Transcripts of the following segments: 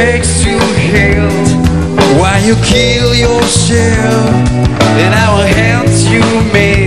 takes to heal. While you kill yourself? In our hands you made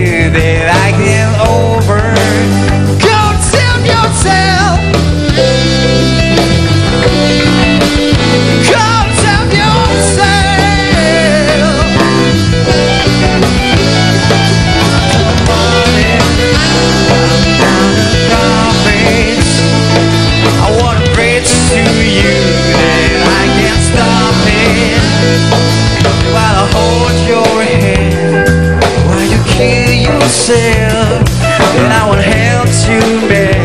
and I will help to bear.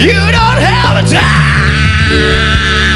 You don't have a time.